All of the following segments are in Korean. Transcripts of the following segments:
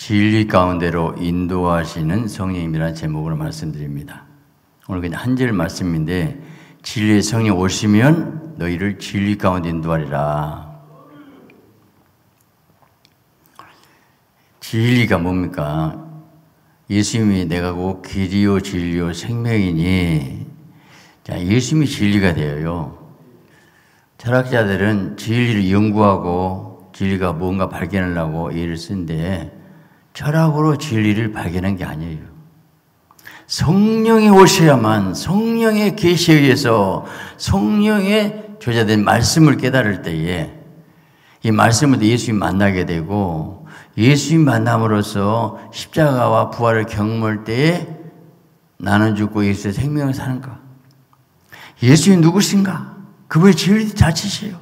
진리 가운데로 인도하시는 성령님이라는 제목으로 말씀드립니다. 오늘 그냥 한 절 말씀인데 진리의 성령 오시면 너희를 진리 가운데 인도하리라. 진리가 뭡니까? 예수님이 내가 곧 길이요 진리요 생명이니 자, 예수님이 진리가 되어요. 철학자들은 진리를 연구하고 진리가 뭔가 발견하려고 예를 쓴데 철학으로 진리를 발견한 게 아니에요. 성령이 오셔야만 성령의 계시에 의해서 성령의 조자된 말씀을 깨달을 때에 이 말씀을 예수님 만나게 되고 예수님 만남으로써 십자가와 부활을 경험할 때에 나는 죽고 예수의 생명을 사는가? 예수님 누구신가? 그분의 진리 자체시요.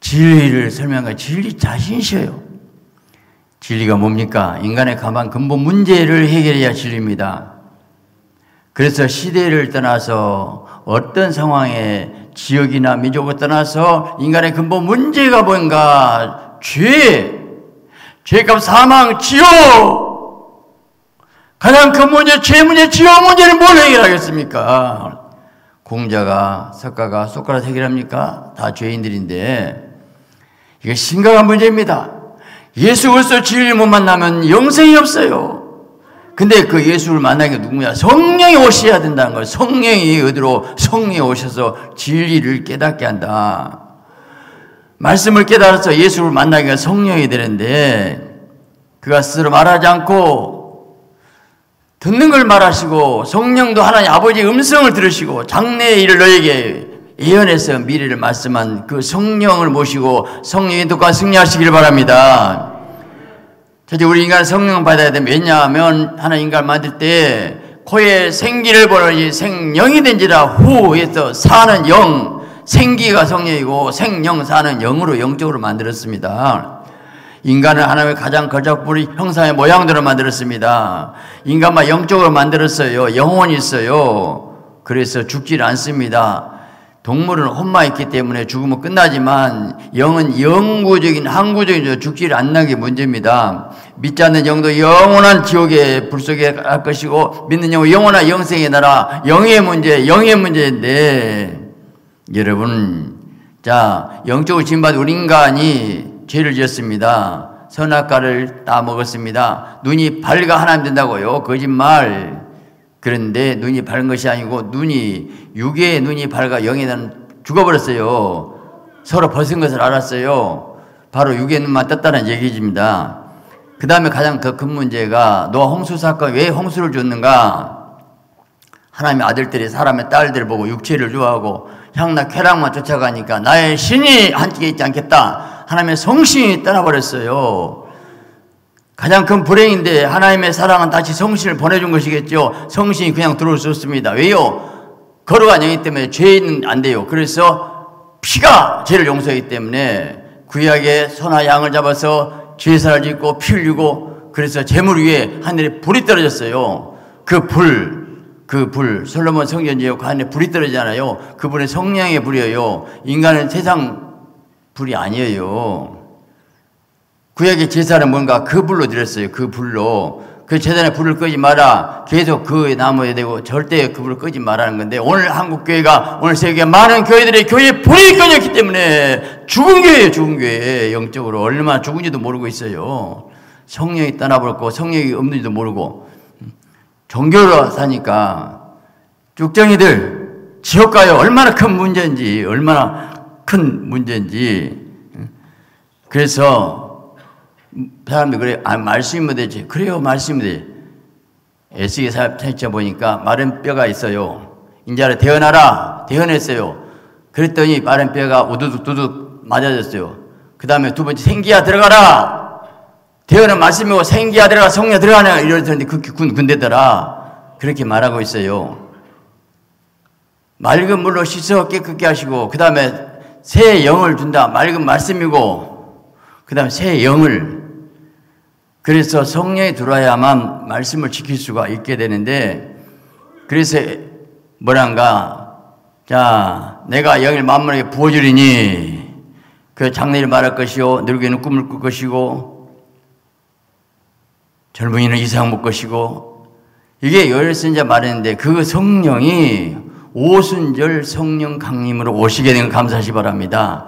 진리를 설명한 진리 자신이셔요. 진리가 뭡니까? 인간의 가만 근본 문제를 해결해야 진리입니다. 그래서 시대를 떠나서 어떤 상황에 지역이나 민족을 떠나서 인간의 근본 문제가 뭔가 죄, 죄값 사망, 지옥. 가장 큰 문제, 죄 문제, 지옥 문제는 뭘 해결하겠습니까? 공자가, 석가가, 소가라 해결합니까? 다 죄인들인데, 이게 심각한 문제입니다. 예수 그리스도 진리를 못 만나면 영생이 없어요. 근데 그 예수를 만나게 누구냐? 성령이 오셔야 된다는 거예요. 성령이 어디로 성령이 오셔서 진리를 깨닫게 한다. 말씀을 깨달아서 예수를 만나기가 성령이 되는데 그가 스스로 말하지 않고 듣는 걸 말하시고 성령도 하나님 아버지의 음성을 들으시고 장래의 일을 너에게 예언해서 미래를 말씀한 그 성령을 모시고 성령의 독과 승리하시기를 바랍니다. 저희 우리 인간 성령 받아야 되면 왜냐하면 하나 인간 만들 때 코에 생기를 보니 생령이 된지라 후에서 사는 영 생기가 성령이고 생령 사는 영으로 영적으로 만들었습니다. 인간은 하나님의 가장 거작부리 형상의 모양대로 만들었습니다. 인간만 영적으로 만들었어요. 영혼이 있어요. 그래서 죽질 않습니다. 동물은 혼마 있기 때문에 죽으면 끝나지만 영은 영구적인 항구적인 죽지를 않는 게 문제입니다. 믿지 않는 영도 영원한 지옥의 불 속에 갈 것이고 믿는 영은 영원한 영생의 나라 영의 문제 영의 문제인데 여러분 자 영적으로 진받은 우리 인간이 죄를 지었습니다. 선악과를 따 먹었습니다. 눈이 밝아 하나님 된다고요. 거짓말. 그런데 눈이 밝은 것이 아니고 눈이 육의 눈이 밝아 영에는 죽어버렸어요. 서로 벗은 것을 알았어요. 바로 육의 눈만 떴다는 얘기입니다. 그 다음에 가장 더 큰 문제가 노아 홍수 사건 왜 홍수를 줬는가? 하나님의 아들들이 사람의 딸들 보고 육체를 좋아하고 향락 쾌락만 쫓아가니까 나의 신이 한쪽에 있지 않겠다. 하나님의 성신이 떠나버렸어요. 가장 큰 불행인데 하나님의 사랑은 다시 성신을 보내준 것이겠죠. 성신이 그냥 들어올 수 없습니다. 왜요? 거룩한 영이 때문에 죄는 안 돼요. 그래서 피가 죄를 용서하기 때문에 구약의 소나 양을 잡아서 제사를 짓고 피 흘리고 그래서 재물 위에 하늘에 불이 떨어졌어요. 그 불, 그 불, 솔로몬 성전지역 그 하늘에 불이 떨어지잖아요. 그 불은 성령의 불이에요. 인간은 세상 불이 아니에요. 구약의 제사는 뭔가 그 불로 드렸어요. 그 불로. 그 재단에 불을 끄지 마라. 계속 그 나무에 대고 절대 그 불을 끄지 말라는 건데 오늘 한국 교회가 오늘 세계 많은 교회들의 교회에 불이 꺼졌기 때문에 죽은 교회예요. 죽은 교회. 영적으로 얼마나 죽은지도 모르고 있어요. 성령이 떠나버렸고 성령이 없는지도 모르고 종교로 사니까 쭉정이들 지옥 가요. 얼마나 큰 문제인지 얼마나 큰 문제인지 그래서 사람들이 그래, 아, 말씀이면 되지. 그래요, 말씀이 돼. 에스겔 살펴 보니까 마른 뼈가 있어요. 인자를 대언하라. 대언했어요. 그랬더니 마른 뼈가 우두둑 두둑 맞아졌어요. 그 다음에 두 번째 생기야 들어가라. 대언은 말씀이고 생기야 들어가 성령 들어가냐 이러더니 그 군, 군대더라. 그렇게 말하고 있어요. 맑은 물로 씻어 깨끗게 하시고 그 다음에 새 영을 준다. 맑은 말씀이고 그 다음에 새 영을 그래서 성령이 들어와야만 말씀을 지킬 수가 있게 되는데 그래서 뭐란가 자 내가 영일 만물에게 부어주리니 그 장래를 말할 것이요 늙게는 꿈을 꿀 것이고 젊은이는 이상 못 것이고 이게 열선자 말했는데 그 성령이 오순절 성령 강림으로 오시게 된 걸 감사하시 바랍니다.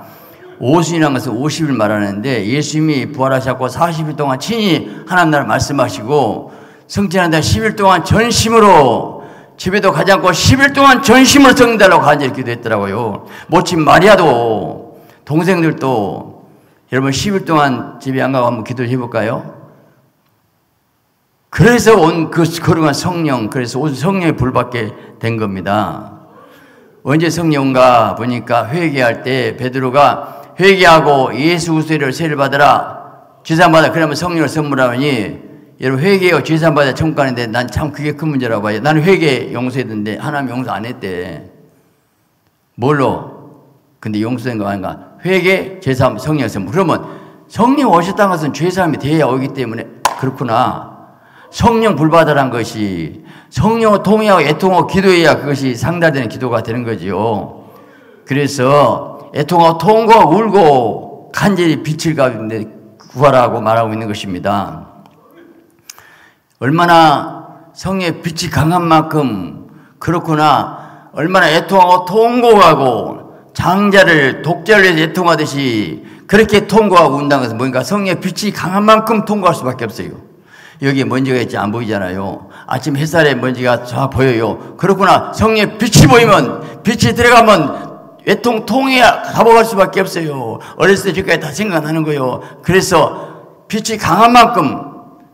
오순이라는 것은 50일 말하는데 예수님이 부활하셨고 40일 동안 친히 하나님 나라 말씀하시고 성전한다 10일 동안 전심으로 집에도 가지 않고 10일 동안 전심으로 성달라고 간절히 기도했더라고요. 모친 마리아도 동생들도 여러분 10일 동안 집에 안 가고 한번 기도를 해볼까요? 그래서 온 그 거룩한 성령, 그래서 온 성령의 불받게 된 겁니다. 언제 성령가 보니까 회개할 때 베드로가 회개하고 예수 우세를 세를 받으라. 지산받아. 그러면 성령을 선물하니 여러분 회개요 지산받아 청구하는데 난 참 그게 큰 문제라고 봐요. 나는 회개 용서했는데 하나님 용서 안 했대. 뭘로? 근데 용서된 거 아닌가? 회개, 제사, 성령 선물. 그러면 성령 오셨다는 것은 죄사함이 돼야 오기 때문에 그렇구나. 성령 불받으란 것이 성령 통해하고 애통하고 기도해야 그것이 상달되는 기도가 되는 거지요. 그래서 애통하고 통고 울고 간절히 빛을 가운데 구하라고 말하고 있는 것입니다. 얼마나 성의 빛이 강한 만큼 그렇구나 얼마나 애통하고 통곡하고 장자를 독자를 위해서 애통하듯이 그렇게 통곡하고 운다는 것은 뭔가 성의 빛이 강한 만큼 통곡할 수밖에 없어요. 여기에 먼지가 있지 안 보이잖아요. 아침 햇살에 먼지가 쫙 보여요. 그렇구나. 성의 빛이 보이면 빛이 들어가면 외통 통해 가보갈 수밖에 없어요. 어렸을 때 지금까지 다 생각나는 거예요. 그래서 빛이 강한 만큼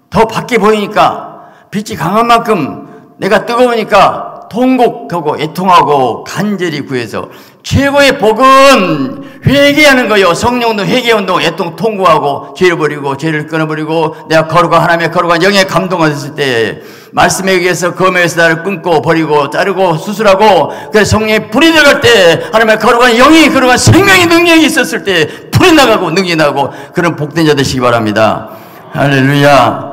더 밖에 보이니까 빛이 강한 만큼 내가 뜨거우니까 통곡하고 애통하고 간절히 구해서 최고의 복은 회개하는 거요. 성령도 회개 운동, 애통 통구하고 죄를 버리고 죄를 끊어버리고 내가 거룩한 하나님의 거룩한 영에 감동하셨을 때 말씀에 의해서 검에서 나를 끊고 버리고 자르고 수술하고 그 성령의 불이 들어갈 때 하나님의 거룩한 영이 거룩한 생명의 능력이 있었을 때 불이 나가고 능이 나고 그런 복된 자 되시기 바랍니다. 할렐루야.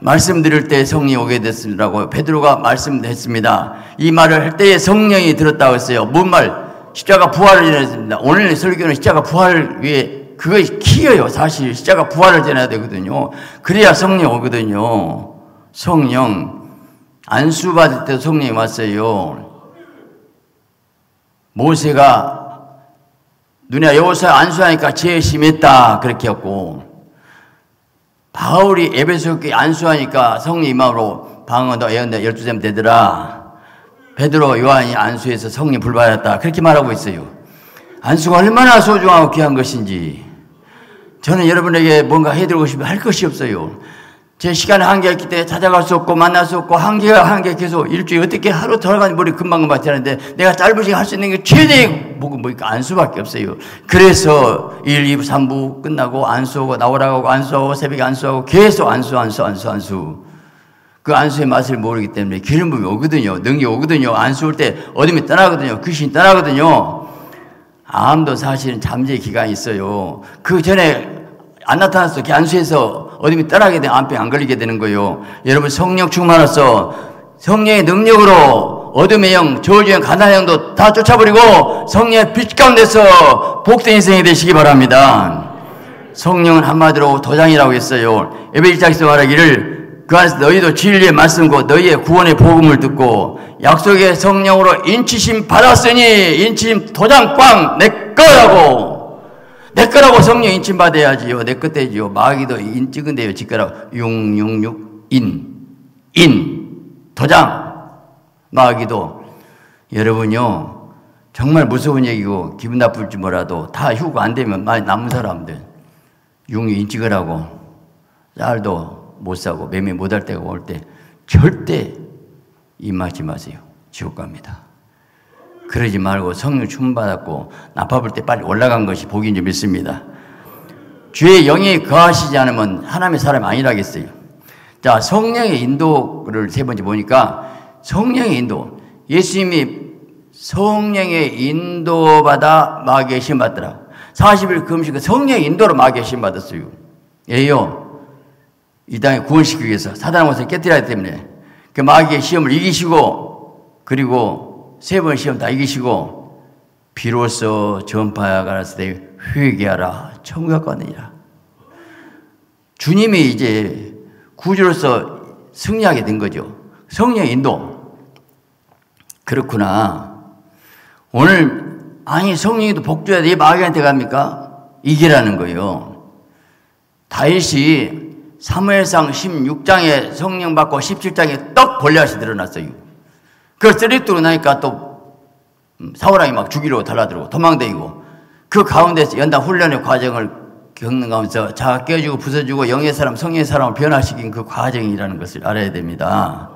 말씀드릴 때 성령이 오게 됐습니다라고 베드로가 말씀했습니다. 이 말을 할 때에 성령이 들었다고 했어요. 뭔 말? 십자가 부활을 전했습니다. 오늘 설교는 십자가 부활 위에 그것이 키예요. 사실 십자가 부활을 전해야 되거든요. 그래야 성령 오거든요. 성령 안수 받을 때 성령이 왔어요. 모세가 눈에 여호사 안수하니까 죄 심했다 그렇게 했고 바울이 에베소 교회 안수하니까 성령 임함으로 방언도 예언대 열두 셈 되더라. 베드로 요한이 안수해서 성령 불받았다. 그렇게 말하고 있어요. 안수가 얼마나 소중하고 귀한 것인지 저는 여러분에게 뭔가 해드리고 싶으면 할 것이 없어요. 제 시간에 한계가 있기 때문에 찾아갈 수 없고 만날 수 없고 한계가 한계 계속 일주일 어떻게 하루 돌아가는 머리 금방금방 지나는데 내가 짧은 시간 할 수 있는 게 최대의 복은 뭐니까 안수밖에 없어요. 그래서 1, 2, 3부 끝나고 안수하고 나오라고 안수하고 새벽에 안수하고 계속 안수, 안수, 안수, 안수. 그 안수의 맛을 모르기 때문에 기름 부이 오거든요. 능이 오거든요. 안수 올 때 어둠이 떠나거든요. 귀신이 떠나거든요. 암도 사실은 잠재 기간이 있어요. 그 전에 안 나타났어. 안수해서 어둠이 떠나게 되면 암병 안 걸리게 되는 거예요. 여러분 성령 충만해서 성령의 능력으로 어둠의 영, 저주의 가난의 영도 다 쫓아버리고 성령의 빛 가운데서 복된 인생이 되시기 바랍니다. 성령은 한마디로 도장이라고 했어요. 에베소 일장에서 말하기를 그 안에서 너희도 진리의 말씀과 너희의 구원의 복음을 듣고 약속의 성령으로 인치심 받았으니 인치심 도장 꽝 내 거라고 내 거라고 성령 인침 받아야지요. 내 것 되지요. 마귀도 인 찍는대요. 지 거라고 666 인. 인. 도장. 마귀도 여러분요. 정말 무서운 얘기고 기분 나쁠지 몰라도 다 휴가 안 되면 많이 남은 사람들 융이 인 찍으라고 쌀도 못 사고 매매 못 할 때가 올 때 절대 임하지 마세요. 지옥 갑니다. 그러지 말고 성령 충만받았고 나빠볼 때 빨리 올라간 것이 복인 줄 믿습니다. 주의 영이 거하시지 않으면 하나님의 사람이 아니라겠어요. 자, 성령의 인도를 세 번째 보니까 성령의 인도. 예수님이 성령의 인도받아 마귀에 심받더라. 40일 금식 성령의 인도로 마귀에 심받았어요. 예요. 이 땅에 구원시키기 위해서 사단의 것을 깨뜨려야 때문에 그 마귀의 시험을 이기시고 그리고 세 번 시험 다 이기시고 비로소 전파가 갔을 때 회개하라 천국 가느니라 주님이 이제 구주로서 승리하게 된 거죠. 성령 인도. 그렇구나. 오늘 아니 성령이도 복주야 돼 마귀한테 갑니까? 이기라는 거예요. 다윗이 사무엘상 16장에 성령 받고 17장에 떡 벌레앗이 드러났어요. 그걸 쓰리뚜로 나니까 또 음, 사우랑이 막 죽이러 달라들고 도망다니고 그 가운데서 연단 훈련의 과정을 겪는 가운데서 자가 깨지고 부서지고 영의 사람, 성의 사람을 변화시킨 그 과정이라는 것을 알아야 됩니다.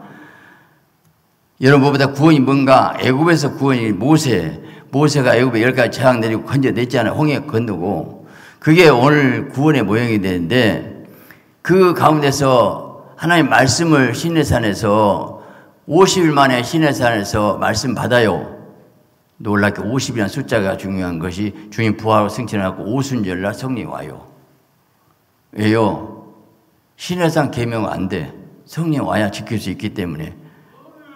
여러분 보다 구원이 뭔가 애굽에서 구원이 모세, 모세가 애굽에 열 가지 재앙 내리고 건져냈잖아요. 홍해 건너고 그게 오늘 구원의 모형이 되는데 그 가운데서 하나님 말씀을 시내산에서 50일 만에 시내산에서 말씀 받아요. 놀랍게 50이라는 숫자가 중요한 것이 주님 부활로 승천하고 오순절날 성령이 와요. 왜요? 시내산 계명 안 돼. 성령 와야 지킬 수 있기 때문에.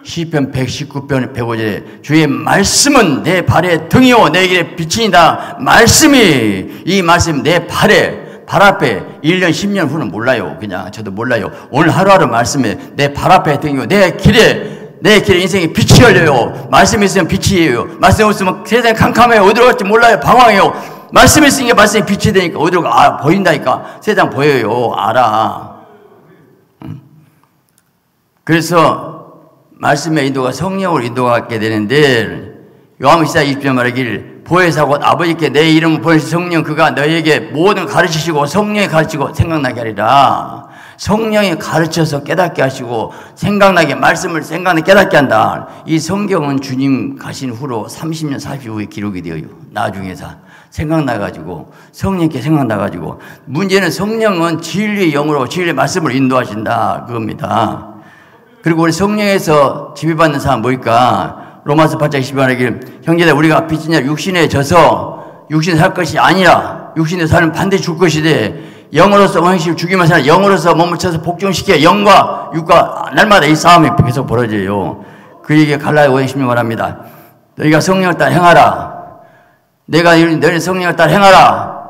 시편 119편 105절에 주의 말씀은 내 발의 등이요 내 길의 빛이다. 말씀이 이 말씀 내 발에 발 앞에 1년, 10년 후는 몰라요. 그냥 저도 몰라요. 오늘 하루하루 말씀에 내 발 앞에 등이요. 내 길에, 내 길에 인생에 빛이 열려요. 말씀이 있으면 빛이에요. 말씀 없으면 세상이 캄캄해요. 어디로 갈지 몰라요. 방황해요. 말씀이 있으니까 말씀이 빛이 되니까 어디로 가, 아, 보인다니까. 세상 보여요. 알아. 그래서 말씀의 인도가 성령으로 인도하게 되는데 요한시사 20절 말하길 보혜사 곧 아버지께 내 이름을 보내신 성령 그가 너에게 모든 가르치시고 성령이 가르치고 생각나게 하리라. 성령이 가르쳐서 깨닫게 하시고 생각나게 말씀을 생각나게 깨닫게 한다. 이 성경은 주님 가신 후로 30년 40 후에 기록이 되어요. 나중에서 생각나 가지고 성령께 생각나 가지고 문제는 성령은 진리의 영으로 진리의 말씀을 인도하신다 그겁니다. 그리고 우리 성령에서 지배받는 사람 뭘까? 로마서 8장 12절에 형제들 우리가 빚진 육신에 져서 육신에 살 것이 아니라 육신에 사는 반드시 줄 것이되 영으로서 원시 죽이면 사는 영으로서 몸을 쳐서 복종시켜 영과 육과 날마다 이 싸움이 계속 벌어져요. 그 갈라에 5장 16 말합니다. 너희가 성령을 따라 행하라. 내가 너희 성령을 따라 행하라.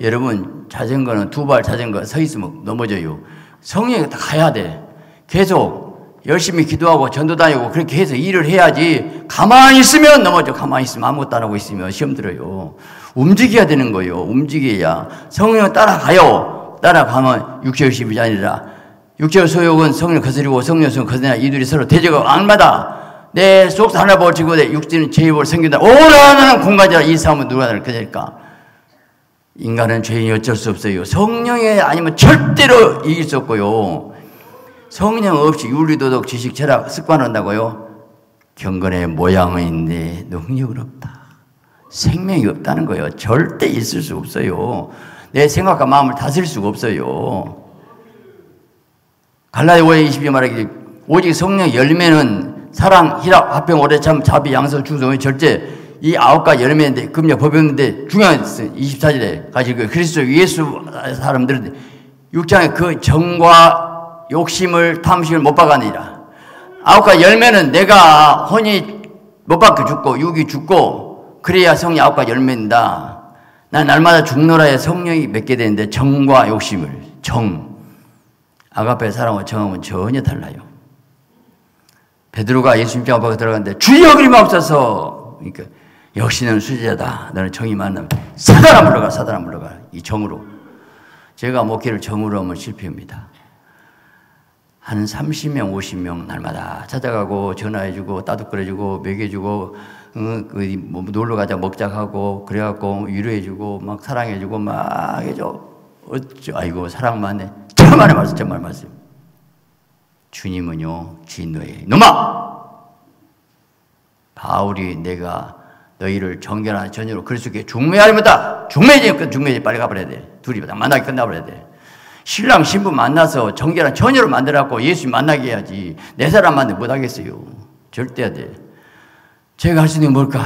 여러분 자전거는 두 발 자전거 서 있으면 넘어져요. 성령이 다 가야 돼. 계속 열심히 기도하고 전도 다니고 그렇게 해서 일을 해야지 가만히 있으면 넘어져. 가만히 있으면 아무것도 안 하고 있으면 시험 들어요. 움직여야 되는 거예요. 움직여야. 성령 따라가요. 따라가면 육체의 십이 아니라 육체의 소욕은 성령 거스리고 성령 소욕 거스리나 이들이 서로 대적하고 악마다. 내 속사 하나 벌치고 내 육체는 제입을 생긴다. 오라는 공간이라 이 싸움은 누가 날 거니까. 인간은 죄인이 어쩔 수 없어요. 성령이 아니면 절대로 이길 수 없고요. 성령 없이 윤리도덕 지식 철학 습관한다고요? 경건의 모양은 있는데 능력은 없다. 생명이 없다는 거예요. 절대 있을 수 없어요. 내 생각과 마음을 다스릴 수가 없어요. 갈라디 5의 22 말하기 오직 성령 열매는 사랑, 희락, 화평, 오래참, 자비, 양선, 충성의 절제 이 아홉 가지 열매인데 금요 법였는데 중요한 24절에 가지고 그 그리스도 예수 사람들은 육장의 그 정과 욕심을 탐심을 못 박아내라. 아홉 가지 열매는 내가 혼이 못 박혀 죽고 육이 죽고 그래야 성이 아홉 가지 열매인다. 난 날마다 죽노라에 성령이 맺게 되는데 정과 욕심을 정 아가페 사랑과 정하고는 전혀 달라요. 베드로가 예수님 장 앞에 들어갔는데 주여 그림 없어서 그러니까 역시는 수제자다. 너는 정이 많으면 사단아 물러가 사단아 물러가 이 정으로 제가 목회를 정으로 하면 실패입니다. 한 30명, 50명 날마다 찾아가고 전화해주고 따뜻거려주고 먹여주고 어, 그뭐 놀러 가자 먹자 하고 그래갖고 위로해주고 막 사랑해주고 막 해줘. 어쩌 아이고 사랑만 해. 정말 말씀 정말 말씀. 주님은요 진노에 놈아 바울이 내가 너희를 정결한 전혀로 그리스도께 중매하리다 중매지 중매지 빨리 가버려야 돼. 둘이 만나게 끝나버려야 돼. 신랑 신부 만나서 정결한 처녀로 만들어갖고 예수 만나게 해야지. 내 사람 만들 못하겠어요. 절대 안 돼. 제가 할 수 있는 게 뭘까?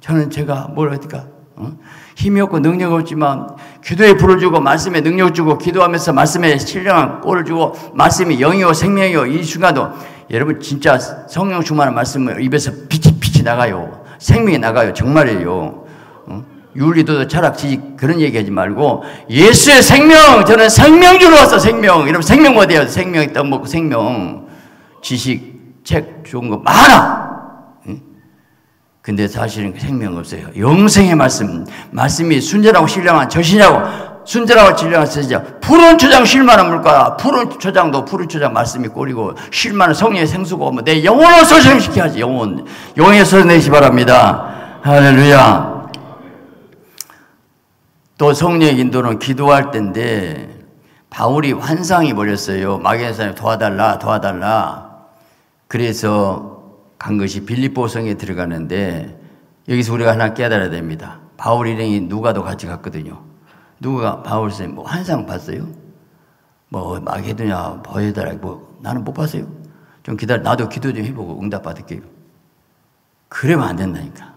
저는 제가 뭘 할까? 어? 힘이 없고 능력 없지만 기도에 불을 주고 말씀에 능력 주고 기도하면서 말씀에 신령한 꼴을 주고 말씀이 영이요 생명이요 이 순간도 여러분 진짜 성령 충만한 말씀을 입에서 빛이 빛이 나가요. 생명이 나가요. 정말이에요. 어? 윤리도 철학, 지식 그런 얘기하지 말고 예수의 생명, 저는 생명 주러 왔어, 생명. 여러분 생명 어디야? 생명 떡 먹고 생명. 지식, 책 좋은 거 많아. 근데 사실은 생명 없어요. 영생의 말씀, 말씀이 순전하고 신령한 저시냐고 순전하고 진리한 쓰자. 푸른 초장 쉴만한 물가, 푸른 초장도 푸른 초장 말씀이 꼴이고, 쉴만한 성령의 생수고, 뭐내 영혼을 소생시켜야지, 영혼. 영에 소내시 바랍니다. 할렐루야. 또 성령의 인도는 기도할 때인데 바울이 환상이 버렸어요. 마귀의 도와달라 도와달라. 그래서 간 것이 빌립보성에 들어가는데 여기서 우리가 하나 깨달아야 됩니다. 바울 일행이 누가도 같이 갔거든요. 누가 바울 쌤뭐 환상 봤어요? 뭐 마게도냐 보여달라 뭐 나는 못 봤어요. 좀 기다려 나도 기도 좀 해보고 응답 받을게요. 그러면 안 된다니까.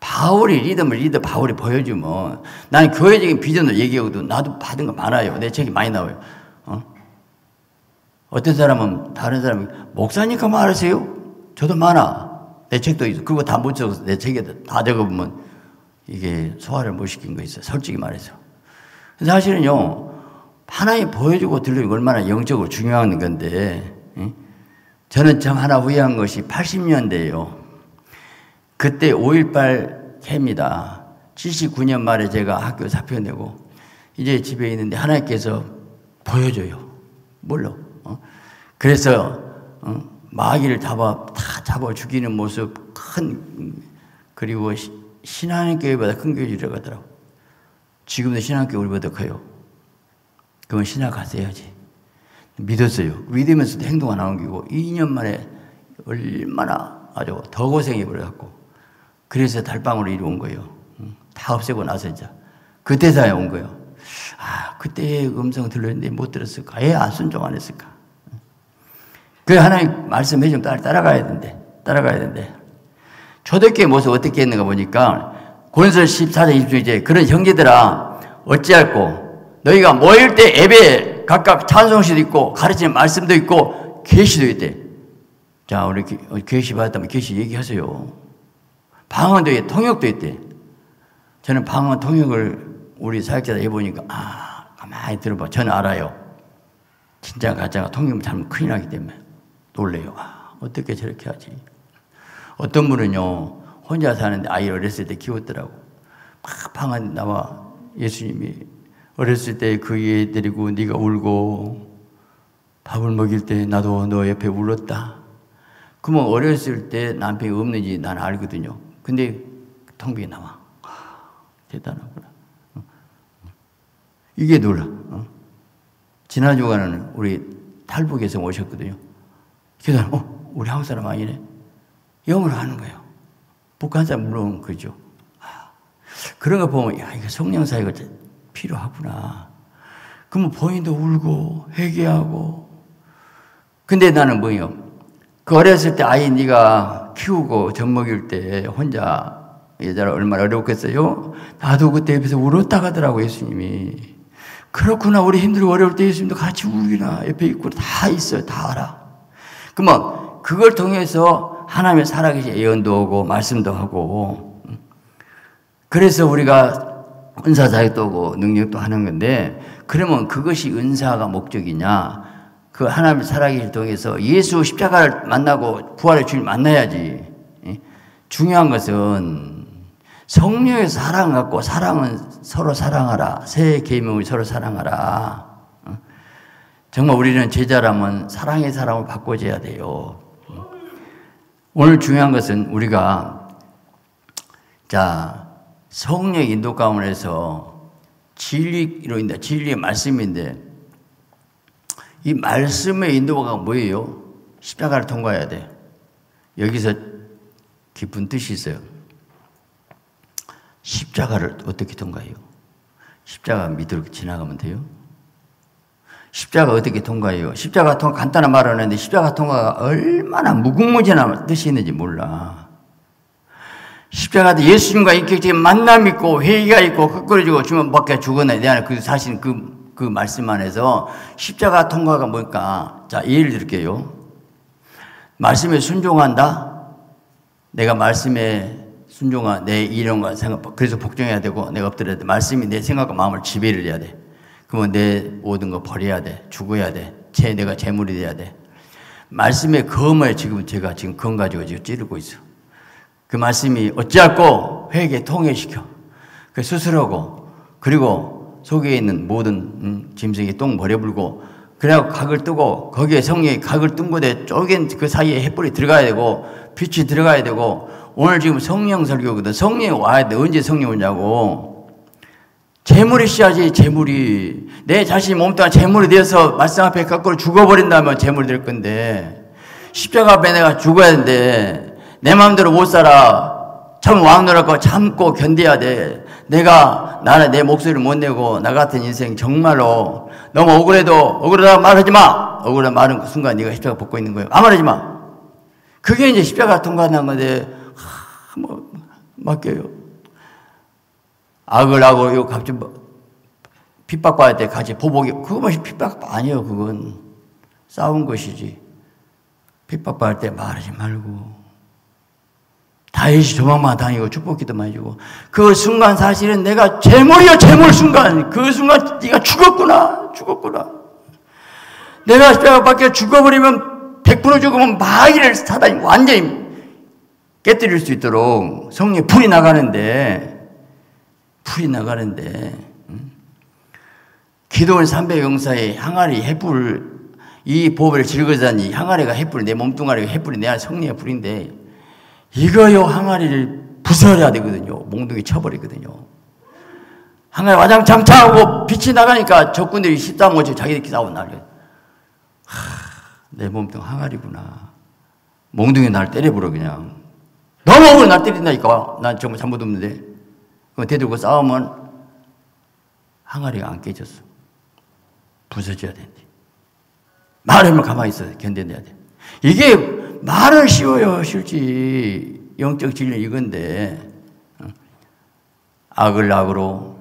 바울이 리더면 리더 바울이 보여주면 나는 교회적인 비전을 얘기하고도 나도 받은 거 많아요. 내 책이 많이 나와요. 어? 어떤 사람은 다른 사람이 목사니까 말하세요. 저도 많아. 내 책도 있어. 그거 다 못 적어서 내 책에 다 적어보면 이게 소화를 못 시킨 거 있어. 솔직히 말해서. 사실은요, 하나님 보여주고 들리는 게 얼마나 영적으로 중요한 건데, 저는 참 하나 후회한 것이 80년대예요. 그때 5.18 해입니다. 79년 말에 제가 학교 사표 내고 이제 집에 있는데 하나님께서 보여줘요. 뭘로? 어? 그래서 어? 마귀를 잡아 다 잡아 죽이는 모습 큰 그리고 신앙교회보다 큰 교회 들어가더라고. 지금도 신앙교회 우리보다 커요. 그건 신학 갔어야지. 믿었어요. 믿으면서도 행동 안 옮기고 2년 만에 얼마나 아주 더 고생해 버려갖고 그래서 달방으로 이리 온 거예요. 다 없애고 나서 이제. 그때서야 온 거예요. 아, 그때 음성 들렸는데 못 들었을까? 애안 순종 안 했을까? 그 하나님 말씀해 좀 따라가야 된대. 따라가야 된대. 초대교회 모습 어떻게 했는가 보니까 고린서 14장 20절 이제 그런 형제들아 어찌할꼬 너희가 모일 때 예배 각각 찬송시도 있고 가르치는 말씀도 있고 계시도 있대. 자, 우리 계시 받았다면 계시 얘기하세요. 방언도 있대, 통역도 있대. 저는 방언 통역을 우리 사역자들 해보니까, 아, 가만히 들어봐. 저는 알아요. 진짜 가짜가 통역을 잘못 큰일 나기 때문에 놀래요. 아, 어떻게 저렇게 하지? 어떤 분은요, 혼자 사는데 아이 어렸을 때 키웠더라고. 막 방언 나와 예수님이 어렸을 때 그 애 데리고 네가 울고 밥을 먹일 때 나도 너 옆에 울었다. 그러면 어렸을 때 남편이 없는지 난 알거든요. 근데 텅 비에 나와. 대단하구나. 어? 이게 놀라. 어? 지난 주간에는 우리 탈북에서 오셨거든요. 그래서 어, 우리 한국 사람 아니네. 영어로 하는 거예요. 북한 사람 물론 그죠. 아, 그런 거 보면 야 이거 성령 사회가 필요하구나. 그러면 본인도 울고 회개하고. 근데 나는 뭐예요? 그 어렸을 때 아이 네가 키우고 젖 먹일 때 혼자 여자를 얼마나 어려웠겠어요? 나도 그때 옆에서 울었다 가더라고 예수님이. 그렇구나 우리 힘들고 어려울 때 예수님도 같이 울기나 옆에 있고 다 있어요 다 알아. 그러면 그걸 통해서 하나님의 살아계신 예언도 오고 말씀도 하고 그래서 우리가 은사 자격도 오고 능력도 하는 건데 그러면 그것이 은사가 목적이냐 그 하나님의 살아계실 통해서 예수 십자가를 만나고 부활의 주님 만나야지. 중요한 것은 성령의 사랑 갖고 사랑은 서로 사랑하라. 새 계명을 서로 사랑하라. 정말 우리는 제자라면 사랑의 사랑을 바꿔줘야 돼요. 오늘 중요한 것은 우리가 자 성령 인도 가운데서 진리로 인다 진리의 말씀인데 이 말씀의 인도가 뭐예요? 십자가를 통과해야 돼. 여기서 깊은 뜻이 있어요. 십자가를 어떻게 통과해요? 십자가 밑으로 지나가면 돼요? 십자가 어떻게 통과해요? 십자가 통과 간단한 말을 하는데 십자가 통과가 얼마나 무궁무진한 뜻이 있는지 몰라. 십자가도 예수님과 인격적인 만남이 있고 회의가 있고 거꾸로지고 주면 밖에 죽었네. 내 안에 그 사실 그 그 말씀 안에서 십자가 통과가 뭘까? 자, 예를 들게요. 말씀에 순종한다? 내가 말씀에 순종아 내 이름과 생각 그래서 복종해야 되고 내가 엎드려야 돼. 말씀이 내 생각과 마음을 지배를 해야 돼. 그러면 내 모든 거 버려야 돼. 죽어야 돼 제 내가 재물이 돼야 돼. 말씀의 검을 지금 제가 지금 검 가지고 지금 찌르고 있어. 그 말씀이 어찌할꼬 회개 통해시켜. 그 스스로고 그리고 속에 있는 모든 음, 짐승이 똥 버려불고 그래갖고 각을 뜨고 거기에 성령이 각을 뜬 곳에 쪼갠 그 사이에 햇불이 들어가야 되고 빛이 들어가야 되고 오늘 지금 성령 설교거든. 성령이 와야 돼. 언제 성령 오냐고. 재물이 씨야지 재물이. 내 자신이 몸뚱아 재물이 되어서 말씀 앞에 거꾸로 죽어버린다면 재물이 될 건데 십자가 앞에 내가 죽어야 되는데 내 마음대로 못 살아. 참 왕노라고 참고 견뎌야 돼. 내가 나는 내 목소리를 못 내고 나 같은 인생 정말로 너무 억울해도 억울하다 말하지 마. 억울한 말은 그 순간 네가 십자가 벗고 있는 거예요. 아무 말하지 마. 그게 이제 십자가 통과한 건데 하, 뭐 맡겨요. 악을 하고 요 갑자기 뭐 핍박받을 때 같이 보복이 그것만 핍박 아니에요. 그건 싸운 것이지. 핍박받을 때 말하지 말고 다윗이 조망만 당하고 축복기도 주고 그 순간 사실은 내가 재물이야 재물 순간. 그 순간 네가 죽었구나 죽었구나. 내가 십자가 밖에 죽어버리면 100% 죽으면 마귀를 사단이 완전히 깨뜨릴 수 있도록 성령이 불이 나가는데 불이 나가는데 기도원 300용사의 항아리 햇불 이 보배를 즐거자니 항아리가 햇불 내 몸뚱아리가 햇불이 내 안에 성령의 불인데 이거요 항아리를 부숴야 되거든요. 몽둥이 쳐버리거든요. 항아리 와장 장차하고 빛이 나가니까 적군들이 십다 못치 자기들끼리 싸워 날려. 내 몸뚱 항아리구나. 몽둥이 날 때려버려 그냥. 너무 날 때린다니까. 난 정말 잘못 없는데. 그 대들고 싸우면 항아리가 안 깨졌어. 부서져야 된대. 말하면 가만히 있어. 견뎌내야 돼. 이게 말은 쉬워요, 실지. 영적 진리 이건데, 어? 악을 악으로,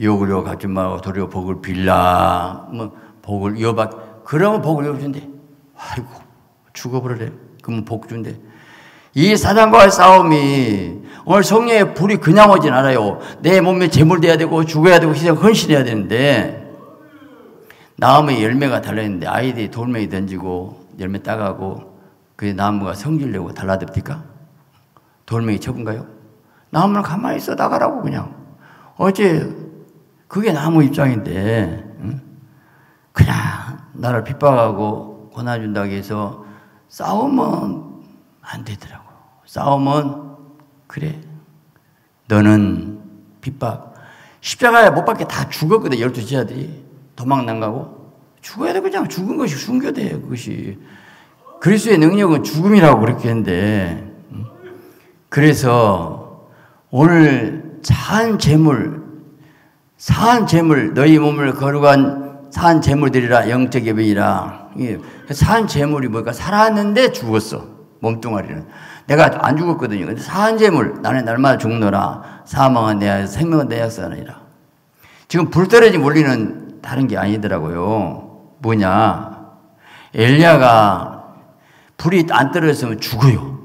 욕을 욕 하지 말고 도리어 복을 빌라. 뭐, 복을 이어받, 그러면 복을 이어준대. 아이고, 죽어버려래. 그러면 복 준대. 이 사단과의 싸움이 오늘 성령의 불이 그냥 오진 않아요. 내 몸에 재물돼야 되고 죽어야 되고 희생 헌신해야 되는데 나무에 열매가 달려있는데 아이들이 돌멩이 던지고 열매 따가고 그 나무가 성질 내고 달라듭니까? 돌멩이 쳐본가요? 나무는 가만히 있어 나가라고 그냥. 어째 그게 나무 입장인데 그냥 나를 핍박하고 권해준다고 해서 싸우면 안 되더라고. 싸우면 그래 너는 핍박 십자가에 못 박게 다 죽었거든 열두 지하들이 도망 나가고 죽어야 돼 그냥 죽은 것이 순교돼 그것이 그리스도의 능력은 죽음이라고 그렇게 했는데 그래서 오늘 산 재물 산 재물 너희 몸을 거룩한 산 재물들이라 영적 예배이라 산 재물이 뭘까? 살았는데 죽었어 몸뚱아리는. 내가 안 죽었거든요. 근데 산 재물 나는 날마다 죽노라. 사망은 내 안에서 생명은 내 약사니라. 지금 불 떨어진 원리는 다른 게 아니더라고요. 뭐냐? 엘리야가 불이 안 떨어졌으면 죽어요.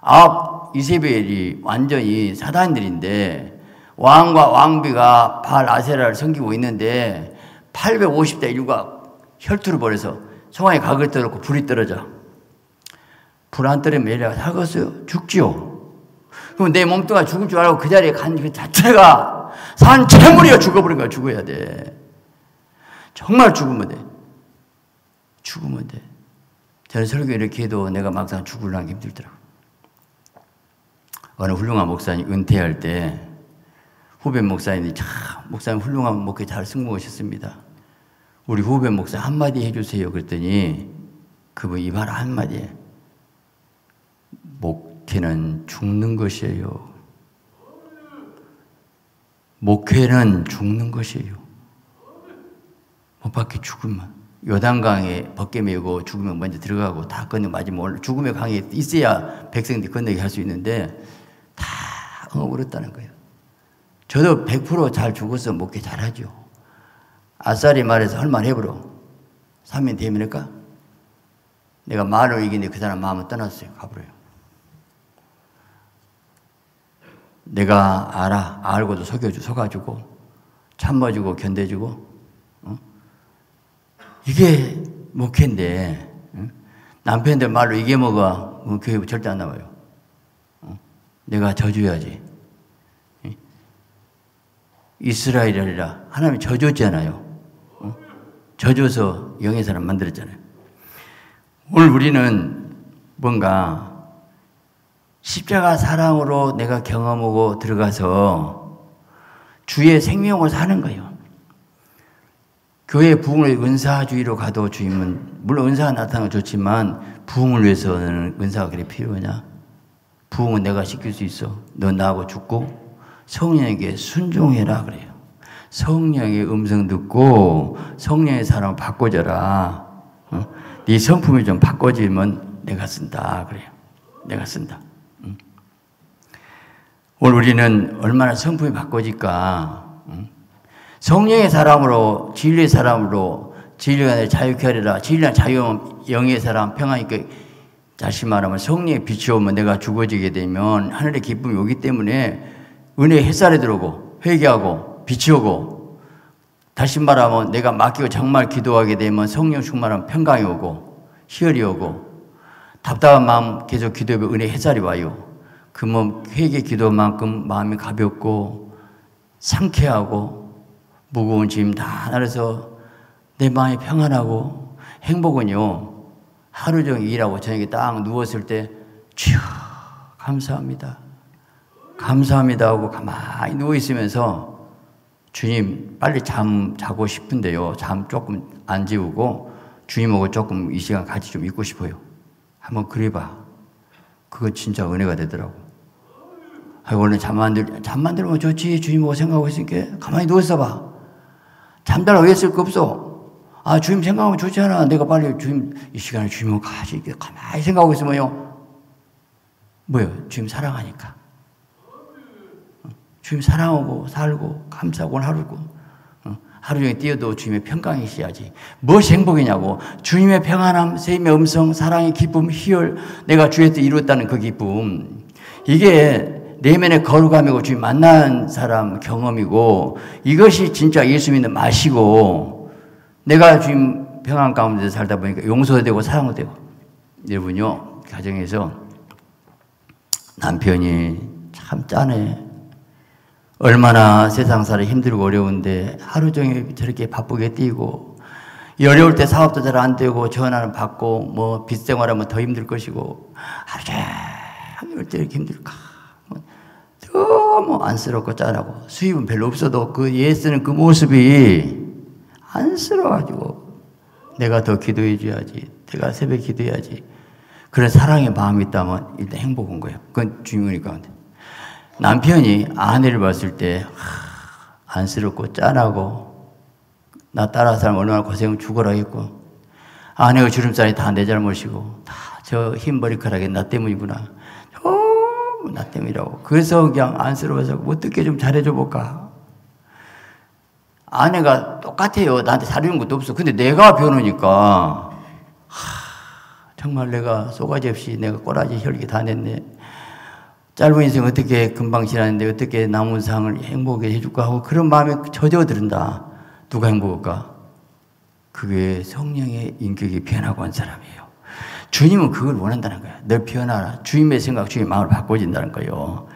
아, 이세벨이 완전히 사단들인데 왕과 왕비가 발 아세라를 섬기고 있는데 850대 인류가 혈투를 벌여서 성화에 각을 떨었고 불이 떨어져. 불 안 떨어지면 엘리야가 사겠어요? 죽지요. 그럼 내 몸뚱아 죽을 줄 알고 그 자리에 간 그 자체가 산 재물이야 죽어버린 거야 죽어야 돼. 정말 죽으면 돼. 죽으면 돼. 저는 설교 이렇게 해도 내가 막상 게 힘들더라고요. 어느 훌륭한 목사님 은퇴할 때 후배 목사님이 참 목사님 훌륭한 목회 잘 승부하셨습니다. 우리 후배 목사 한마디 해주세요. 그랬더니 그분 이 말 한마디에 목회는 죽는 것이에요. 목회는 죽는 것이에요. 못 받게 죽으면. 요단강에 벗게 메고 죽으면 먼저 들어가고 다 건너 마지막 죽음의 강에 있어야 백성들이 건너게 할 수 있는데 다 억울했다는 거예요. 저도 100%잘 죽어서 목회 잘하죠. 아싸리 말해서 할말 해보러. 3년 되면일까? 내가 말을 이기는데 그 사람 마음을 떠났어요. 가버려요. 내가 알아. 알고도 속여주, 속아주고, 참아주고, 견뎌주고, 어? 이게 목회인데, 어? 남편들 말로 이게 뭐가, 뭐 교회 절대 안 나와요. 어? 내가 져줘야지. 이스라엘이라 하나님이 져줬잖아요. 어? 져줘서 영의 사람 만들었잖아요. 오늘 우리는 뭔가 십자가 사랑으로 내가 경험하고 들어가서 주의 생명을 사는 거예요. 교회 부흥을 은사주의로 가도 주임은 물론 은사가 나타나는 좋지만 부흥을 위해서는 은사가 그리 필요하냐? 부흥은 내가 시킬 수 있어. 너 나하고 죽고 성령에게 순종해라 그래요. 성령의 음성 듣고 성령의 사람을 바꿔줘라. 어? 네 성품이 좀 바꿔지면 내가 쓴다 그래요. 내가 쓴다. 응? 오늘 우리는 얼마나 성품이 바꿔질까? 응? 성령의 사람으로 진리의 사람으로 진리가 자유케 하리라. 진리가 자유 영의 사람 평안이 다시 말하면 성령의 빛이 오면 내가 죽어지게 되면 하늘의 기쁨이 오기 때문에 은혜의 햇살이 들어오고 회개하고 빛이 오고 다시 말하면 내가 맡기고 정말 기도하게 되면 성령 충만한 평강이 오고 희열이 오고 답답한 마음 계속 기도해 은혜 햇살이 와요. 그뭐 회개 기도만큼 마음이 가볍고 상쾌하고 무거운 짐다 나눠서 내 마음이 평안하고 행복은요 하루 종일 일하고 저녁에 딱 누웠을 때 주여 감사합니다. 감사합니다 하고 가만히 누워 있으면서 주님 빨리 잠 자고 싶은데요. 잠 조금 안 지우고 주님하고 조금 이 시간 같이 좀 있고 싶어요. 한번 그래봐. 그거 진짜 은혜가 되더라고. 아, 원래 잠만 들, 잠만 들면 좋지. 주님하고 생각하고 있으니까 가만히 누워있어 봐. 잠자라 왜 쓸 거 없어. 아, 주님 생각하면 좋지 않아. 내가 빨리 주님, 이 시간에 주님하고 같이 가만히 생각하고 있으면요. 뭐요? 주님 사랑하니까. 주님 사랑하고 살고 감사하고 하루고 어, 하루 종일 뛰어도 주님의 평강이 있어야지. 무엇이 행복이냐고. 주님의 평안함, 세임의 음성, 사랑의 기쁨, 희열, 내가 주에서 이루었다는 그 기쁨. 이게 내면의 거룩함이고 주님 만난 사람 경험이고 이것이 진짜 예수 믿는 맛이고 내가 주님 평안 가운데 살다 보니까 용서되고 사랑되고. 여러분요 가정에서 남편이 참 짠해. 얼마나 세상살이 힘들고 어려운데 하루 종일 저렇게 바쁘게 뛰고 어려울 때 사업도 잘 안 되고 전화는 받고 뭐 빚생활하면 더 힘들 것이고 하루 종일 때 이렇게 힘들까? 뭐 너무 안쓰럽고 짠하고 수입은 별로 없어도 그 예쓰는 그 모습이 안쓰러워가지고 내가 더 기도해 줘야지 내가 새벽 기도해야지. 그런 사랑의 마음이 있다면 일단 행복한 거예요. 그건 중요하니까 남편이 아내를 봤을 때 하, 안쓰럽고 짠하고 나 따라 사람 얼마나 고생 죽어라 했고. 아내의 주름살이 다 내 잘못이고 다 저 흰 머리카락이 나 때문이구나 나 때문이라고 그래서 그냥 안쓰러워서 어떻게 좀 잘해줘 볼까 아내가 똑같아요 나한테 잘해준 것도 없어 근데 내가 변호니까 하, 정말 내가 쏘가지 없이 내가 꼬라지 혈기 다 냈네 짧은 인생 어떻게 금방 지나는데 어떻게 남은 상을 행복하게 해줄까 하고 그런 마음에 젖어든다. 누가 행복할까? 그게 성령의 인격이 변하고 한 사람이에요. 주님은 그걸 원한다는 거야. 널 변하라. 주님의 생각, 주님의 마음을 바꿔진다는 거예요.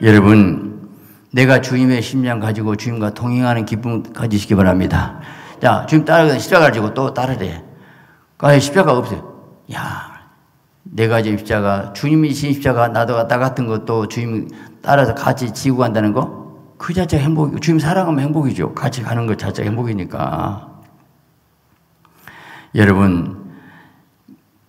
여러분, 내가 주님의 심장 가지고 주님과 동행하는 기쁨 가지시기 바랍니다. 자, 주님 따라가 십자가 가지고 또 따르래. 아, 십자가 없어요. 야, 내가 지금 십자가, 주님이 진 십자가, 나도 나 같은 것도 주님 따라서 같이 지고 간다는 거? 그 자체가 행복이고, 주님 사랑하면 행복이죠. 같이 가는 것 자체가 행복이니까. 여러분,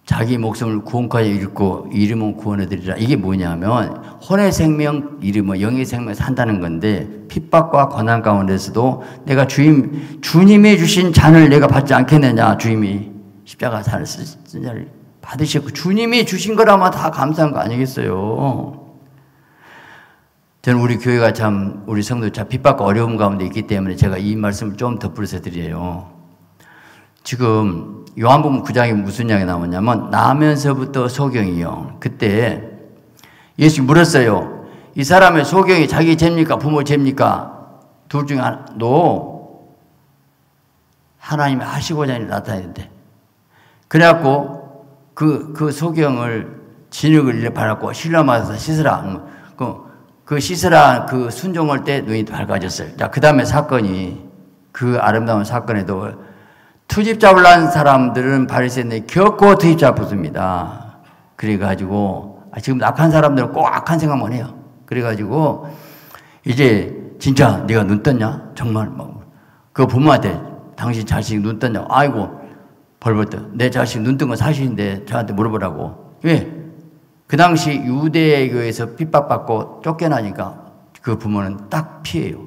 자기 목숨을 구원까지 잃고 이름은 구원해드리라. 이게 뭐냐면, 혼의 생명, 이름은 영의 생명 산다는 건데, 핍박과 고난 가운데서도 내가 주님, 주님이 주신 잔을 내가 받지 않겠느냐, 주님이 십자가 잔을 쓴 자를 받으셨고 주님이 주신 거라면 다 감사한 거 아니겠어요? 저는 우리 교회가 참 우리 성도 참 핍박과 어려움 가운데 있기 때문에 제가 이 말씀을 좀 덧붙여서 드려요. 지금 요한복음 9장에 무슨 이야기 나오냐면 나면서부터 소경이요. 그때 예수 물었어요. 이 사람의 소경이 자기 죄입니까? 부모 죄입니까? 둘 중에 하나도 하나님이 하시고자 나타내는데. 그래갖고 그, 그 소경을 진흙을 받았고 실로마서 씻으라. 그, 그 씻으라 그 순종할 때 눈이 밝아졌어요. 자, 그 다음에 사건이 그 아름다운 사건에도 투집 잡으려는 사람들은 바리새인들 겪고 투집 잡습니다. 그래가지고 아, 지금 악한 사람들은 꼭 악한 생각만 해요. 그래가지고 이제 진짜 네가 눈 떴냐? 정말 뭐그 부모한테 당신 자식 눈 떴냐? 아이고 벌벌 떠. 내 자식 눈 뜬 건 사실인데 저한테 물어보라고. 왜? 그 당시 유대교에서 핍박받고 쫓겨나니까 그 부모는 딱 피해요.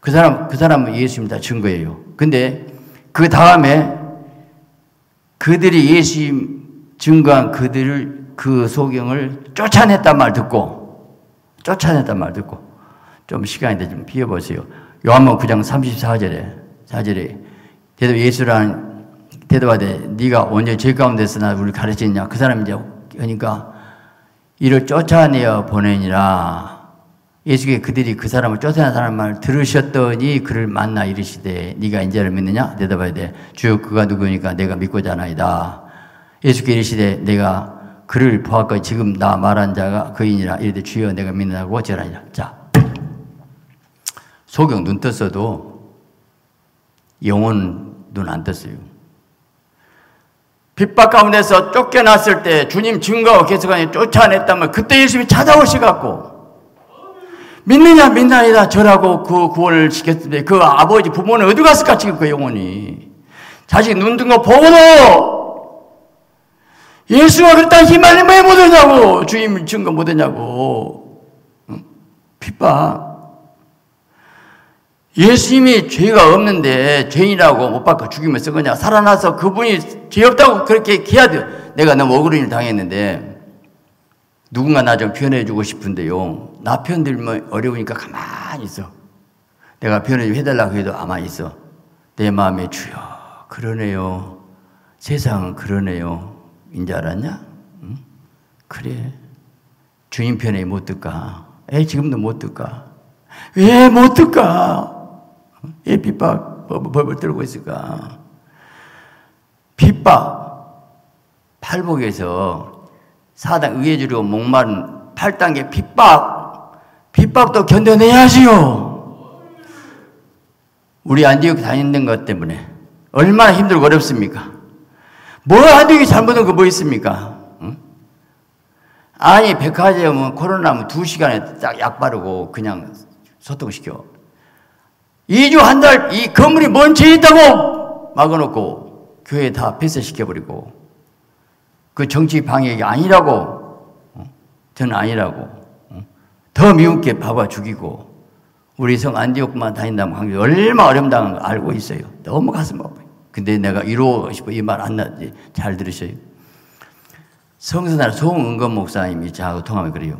그 사람, 그 사람은 예수님 다 증거예요. 근데 그 다음에 그들이 예수님 증거한 그들을 그 소경을 쫓아냈단 말 듣고 쫓아냈단 말 듣고 좀 시간인데 좀 비워보세요. 요한복 9장 34절에 4절에 대답 예수라는 대답하되 네가 언제 죄 가운데서 나 우리 가르치냐 그 사람이 이제 그러니까 이를 쫓아내어 보내니라 예수께 그들이 그 사람을 쫓아낸 사람 말 들으셨더니 그를 만나 이르시되 네가 인자를 믿느냐? 대답해야 돼. 주여 그가 누구니까 내가 믿고자 하나이다. 예수께 이르시되 내가 그를 보았고 지금 나 말한 자가 그인이라. 이르되 주여 내가 믿느냐고 절하니라. 자 소경 눈 떴어도 영혼 눈 안 떴어요. 핍박 가운데서 쫓겨났을 때 주님 증거하고 계속하니 쫓아냈다면 그때 예수님이 찾아오시갖고 믿느냐 믿나이다 저라고 그 구원을 시켰을 때그 아버지 부모는 어디 갔을까 지금 그 영혼이? 자식 눈뜬 거 보고도 예수가 그랬다 희망을 왜 못하냐고 주님 증거 못하냐고. 핍박. 예수님이 죄가 없는데 죄인이라고 못 받고 죽이면 쓰거냐? 살아나서 그분이 죄 없다고 그렇게 해야 돼요 내가 너무 억울한 일 당했는데 누군가 나 좀 표현해주고 싶은데요 나 편들면 어려우니까 가만히 있어. 내가 편을 해달라고 해도 아마 있어. 내 마음에 주여. 그러네요. 세상은 그러네요. 인지 알았냐? 응? 그래. 주님 편에 못 듣까? 에 지금도 못 듣까? 왜 못 듣까? 왜 핍박 벌벌 떨고 있을까? 핍박. 팔복에서 사당 의해 주려고 목마른 8단계 핍박 핍박도 견뎌내야지요. 우리 안디옥 다니는 것 때문에 얼마나 힘들고 어렵습니까? 뭐 안디옥이 잘못한 거 뭐 있습니까? 응? 아니 백화점은 코로나면 두 시간에 딱 약 바르고 그냥 소통시켜. 2주 한 달 이 건물이 뭔죄 있다고 막아놓고 교회 다 폐쇄시켜버리고 그 정치 방역이 아니라고 저는 아니라고 더 미운게 봐봐 죽이고 우리 성 안디옥만 다닌다면 관계 얼마 어려움당한 거 알고 있어요. 너무 가슴 아파요. 근데 내가 이루고 싶어 이 말 안 나지 잘 들으셔요. 성선할 송은건 목사님이 저하고 통하면 그래요.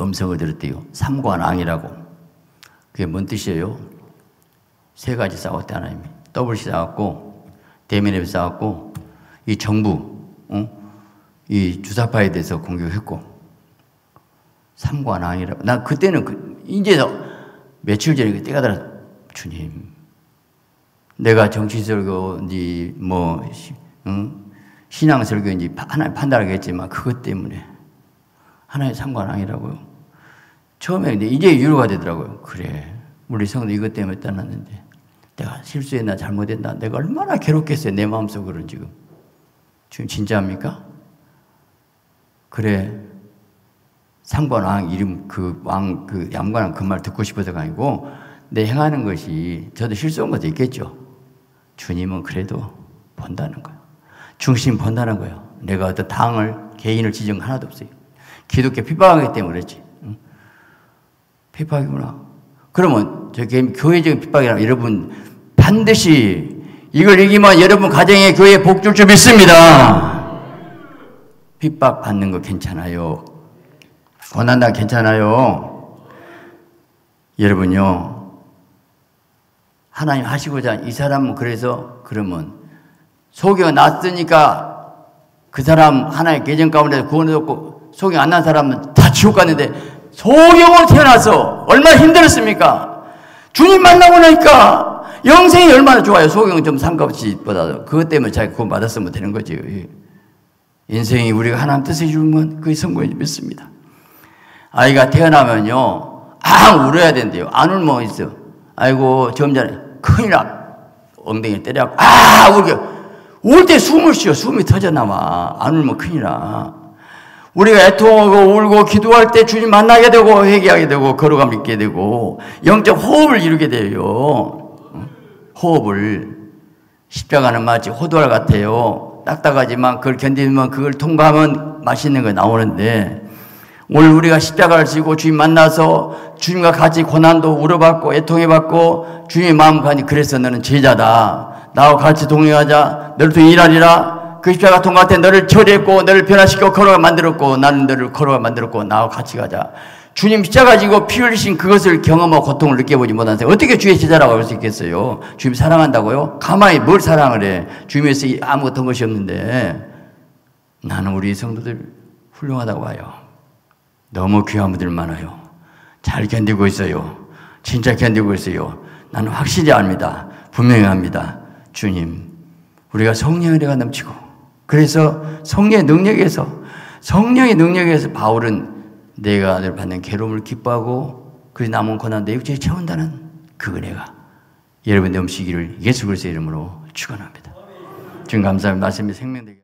음성을 들었대요. 삼관왕이라고. 그게 뭔 뜻이에요? 세 가지 싸웠대 하나님이. 더블시 싸웠고 대면에 싸웠고 이 정부, 어? 이 주사파에 대해서 공격했고 삼관왕이라고. 나 그때는 그, 이제서 며칠 전에 때가 들어 주님. 내가 정치설교인지 뭐 응? 신앙설교인지 하나님 판단하겠지만 그것 때문에 하나의 삼관왕이라고요. 처음에 근데 이제 유로가 되더라고요. 그래. 우리 성도 이것 때문에 떠났는데 내가 실수했나 잘못했나 내가 얼마나 괴롭겠어요. 내 마음속으로는 지금. 지금 진짜입니까? 그래. 상관왕 이름 그 왕 그 양관왕 그 말 듣고 싶어서가 아니고 내 행하는 것이 저도 실수한 것도 있겠죠. 주님은 그래도 본다는 거예요. 중심 본다는 거예요. 내가 어떤 당을 개인을 지정 하나도 없어요. 기독교 핍박하기 때문에 그렇지. 응? 핍박이구나. 그러면 저 교회적인 핍박이라 여러분 반드시 이걸 이기면 여러분 가정에 교회 복줄 줄 믿습니다. 핍박 받는 거 괜찮아요. 고난다 괜찮아요. 여러분요. 하나님 하시고자 이 사람은 그래서 그러면 속여 났으니까 그 사람 하나의 계정 가운데 구원을 얻고 속이 안난 사람은 다 지옥 갔는데 소경으로 태어나서 얼마나 힘들었습니까? 주님 만나고 나니까 영생이 얼마나 좋아요. 소경은 좀 상관없이보다도 그것 때문에 자기 구원 받았으면 되는 거죠. 인생이 우리가 하나님 뜻을 이루면 그게 성공이 믿습니다. 아이가 태어나면요, 아 울어야 된대요. 안 울면 있어. 아이고 좀 전에 큰일 나. 엉덩이 때려갖고 아 울게 울 때 숨을 쉬어 숨이 터져 나와 안 울면 큰일 나. 우리가 애통하고 울고 기도할 때 주님 만나게 되고 회개하게 되고 걸어가 믿게 되고 영적 호흡을 이루게 돼요. 호흡을 십자가는 마치 호두알 같아요. 딱딱하지만 그걸 견디면 그걸 통과하면 맛있는 거 나오는데 오늘 우리가 십자가를 지고 주님 만나서 주님과 같이 고난도 울어받고 애통해받고 주님의 마음 가니 그래서 너는 제자다. 나와 같이 동행하자. 너를 통해 일하리라. 그 십자가 통과할 때 너를 처리했고 너를 변화시켜 걸어가 만들었고 나는 너를 걸어가 만들었고 나와 같이 가자. 주님 십자가 지고 피 흘리신 그것을 경험하고 고통을 느껴보지 못한 사람 어떻게 주의 제자라고 할 수 있겠어요? 주님 사랑한다고요? 가만히 뭘 사랑을 해? 주님에서 아무것도 한 것이 없는데 나는 우리 성도들 훌륭하다고 봐요. 너무 귀한 분들 많아요. 잘 견디고 있어요. 진짜 견디고 있어요. 나는 확실히 압니다. 분명히 합니다. 주님, 우리가 성령의 은혜가 넘치고, 그래서 성령의 능력에서, 성령의 능력에서 바울은 내가 늘 받는 괴로움을 기뻐하고, 그 남은 고난 내 육체에 채운다는 그 은혜가 여러분 넘치기를 예수 그리스도의 이름으로 축원합니다. 주님 감사합니다. 말씀이 생명되게.